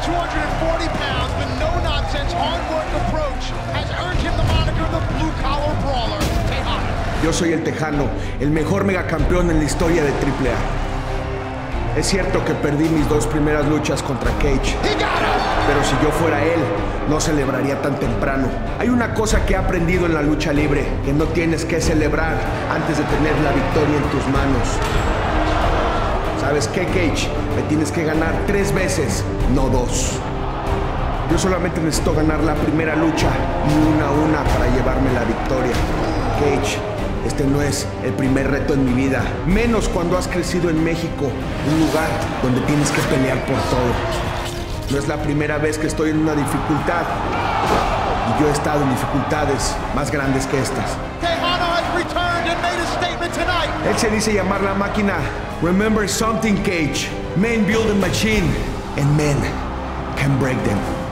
240 pounds, the no-nonsense, hard-work approach has earned him the moniker the blue-collar brawler, Tejano. Yo soy el Tejano, el mejor megacampeón en la historia de AAA. Es cierto que perdí mis dos primeras luchas contra Cage, pero si yo fuera él, no celebraría tan temprano. Hay una cosa que he aprendido en la lucha libre, que no tienes que celebrar antes de tener la victoria en tus manos. ¿Sabes qué, Cage? Me tienes que ganar tres veces, no dos. Yo solamente necesito ganar la primera lucha y una a una para llevarme la victoria. Cage, este no es el primer reto en mi vida, menos cuando has crecido en México, un lugar donde tienes que pelear por todo. No es la primera vez que estoy en una dificultad. Y yo he estado en dificultades más grandes que estas. Él se dice llamar la máquina Remember something, Cage. Men build a machine, and men can break them.